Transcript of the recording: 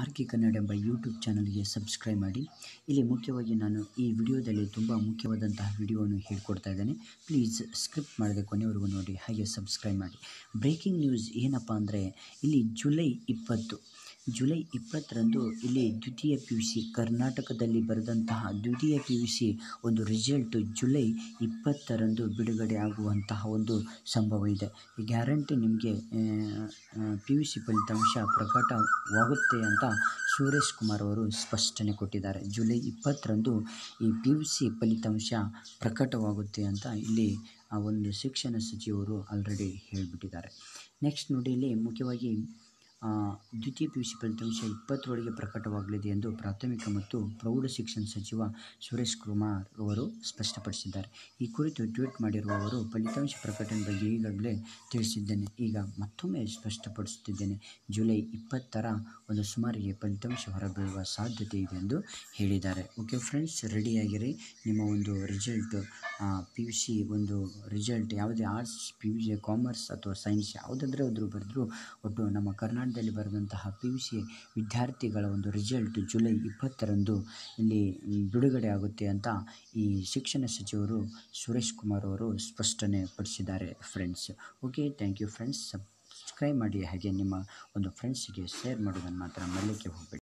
R K Kannada ಎಂಬ YouTube ಚಾನಲ್ಗೆ subscribe ಮಾಡಿ. ಇಲ್ಲಿ ಮುಖ್ಯವಾಗಿ ನಾನು ಈ ವಿಡಿಯೋದಲ್ಲಿ ತುಂಬ ಮುಖ್ಯವಾದಂತಹ ವಿಡಿಯೋವನ್ನು ಹೇಳ್ಕೊಡ್ತಾ ಇದ್ದೇನೆ. ಪ್ಲೀಸ್ ಸ್ಕ್ರಿಪ್ಟ್ ಮಾಡದೆ ಕೊನೆವರೆಗೂ ನೋಡಿ, ಹಾಗೆ ಸಬ್ಸ್ಕ್ರೈಬ್ ಮಾಡಿ. ಬ್ರೇಕಿಂಗ್ ನ್ಯೂಸ್ ಏನಪ್ಪ ಅಂದರೆ, ಇಲ್ಲಿ ಜುಲೈ ಇಪ್ಪತ್ತು ಜುಲೈ ಇಪ್ಪತ್ತರಂದು ಇಲ್ಲಿ ದ್ವಿತೀಯ ಪಿ ಯು ಸಿ ಕರ್ನಾಟಕದಲ್ಲಿ ಬರೆದಂತಹ ದ್ವಿತೀಯ ಪಿ ಯು ಸಿ ಒಂದು ರಿಸಲ್ಟು ಜುಲೈ ಇಪ್ಪತ್ತರಂದು ಬಿಡುಗಡೆ ಆಗುವಂತಹ ಒಂದು ಸಂಭವ ಇದೆ ಈ ಗ್ಯಾರಂಟಿ ನಿಮಗೆ ಪಿ ಯು ಸಿ ಫಲಿತಾಂಶ ಪ್ರಕಟವಾಗುತ್ತೆ ಅಂತ ಸುರೇಶ್ ಕುಮಾರ್ ಅವರು ಸ್ಪಷ್ಟನೆ ಕೊಟ್ಟಿದ್ದಾರೆ. ಜುಲೈ ಇಪ್ಪತ್ತರಂದು ಈ ಪಿ ಯು ಸಿ ಫಲಿತಾಂಶ ಪ್ರಕಟವಾಗುತ್ತೆ ಅಂತ ಇಲ್ಲಿ ಆ ಒಂದು ಶಿಕ್ಷಣ ಸಚಿವರು ಆಲ್ರೆಡಿ ಹೇಳಿಬಿಟ್ಟಿದ್ದಾರೆ. ನೆಕ್ಸ್ಟ್ ನೋಡಿ, ಇಲ್ಲಿ ಮುಖ್ಯವಾಗಿ ದ್ವಿತೀಯ ಪಿ ಯು ಸಿ ಫಲಿತಾಂಶ ಇಪ್ಪತ್ತರೊಳಗೆ ಪ್ರಕಟವಾಗಲಿದೆ ಎಂದು ಪ್ರಾಥಮಿಕ ಮತ್ತು ಪ್ರೌಢ ಶಿಕ್ಷಣ ಸಚಿವ ಸುರೇಶ್ ಕುಮಾರ್ ಅವರು ಸ್ಪಷ್ಟಪಡಿಸಿದ್ದಾರೆ. ಈ ಕುರಿತು ಟ್ವೀಟ್ ಮಾಡಿರುವ ಅವರು, ಫಲಿತಾಂಶ ಪ್ರಕಟಣೆ ಬಗ್ಗೆ ಈಗಾಗಲೇ ತಿಳಿಸಿದ್ದೇನೆ. ಈಗ ಮತ್ತೊಮ್ಮೆ ಸ್ಪಷ್ಟಪಡಿಸುತ್ತಿದ್ದೇನೆ. ಜುಲೈ ಇಪ್ಪತ್ತರ ಒಂದು ಸುಮಾರಿಗೆ ಫಲಿತಾಂಶ ಹೊರಬೀಳುವ ಸಾಧ್ಯತೆ ಇದೆ ಎಂದು ಹೇಳಿದ್ದಾರೆ. ಓಕೆ ಫ್ರೆಂಡ್ಸ್, ರೆಡಿಯಾಗಿರಿ. ನಿಮ್ಮ ಒಂದು ರಿಸಲ್ಟ್ ಪಿ ಯು ಸಿ ಒಂದು ರಿಸಲ್ಟ್, ಯಾವುದೇ arts, P U C, commerce ಅಥವಾ ಸೈನ್ಸ್ ಯಾವುದಾದ್ರೂ ಅದ್ರ ಬರೆದರೂ, ಒಟ್ಟು ನಮ್ಮ ಕರ್ನಾಟಕದಲ್ಲಿ ಬರೆದಂತಹ ಪಿ ಯು ಸಿ ವಿದ್ಯಾರ್ಥಿಗಳ ಒಂದು ರಿಸಲ್ಟ್ ಜುಲೈ ಇಪ್ಪತ್ತರಂದು ಇಲ್ಲಿ ಬಿಡುಗಡೆ ಆಗುತ್ತೆ ಅಂತ ಈ ಶಿಕ್ಷಣ ಸಚಿವರು ಸುರೇಶ್ ಕುಮಾರ್ ಅವರು ಸ್ಪಷ್ಟನೆ ಪಡಿಸಿದ್ದಾರೆ friends okay thank you friends subscribe ಮಾಡಿ ಹಾಗೆ ನಿಮ್ಮ ಒಂದು ಫ್ರೆಂಡ್ಸಿಗೆ ಶೇರ್ ಮಾಡೋದನ್ನು ಮಾತ್ರ ಮರಲಿಕ್ಕೆ ಹೋಗಬೇಡಿ.